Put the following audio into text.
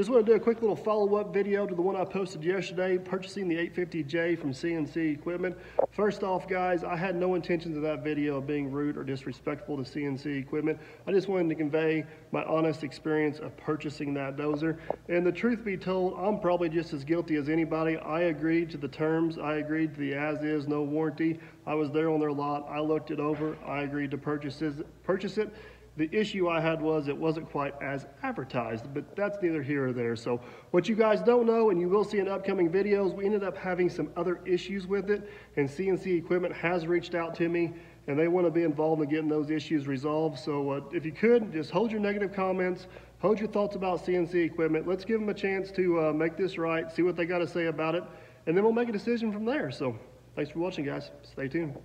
Just want to do a quick little follow-up video to the one I posted yesterday, purchasing the 850J from C&C Equipment. First off, guys, I had no intentions of that video of being rude or disrespectful to C&C Equipment. I just wanted to convey my honest experience of purchasing that dozer. And the truth be told, I'm probably just as guilty as anybody. I agreed to the terms. I agreed to the as-is, no warranty. I was there on their lot. I looked it over. I agreed to purchase purchase it. The issue I had was it wasn't quite as advertised, but that's neither here or there. So what you guys don't know, and you will see in upcoming videos, we ended up having some other issues with it, and C&C Equipment has reached out to me, and they want to be involved in getting those issues resolved. So uh, if you could, just hold your negative comments, hold your thoughts about C&C Equipment. Let's give them a chance to uh, make this right, see what they got to say about it, and then we'll make a decision from there. So thanks for watching, guys. Stay tuned.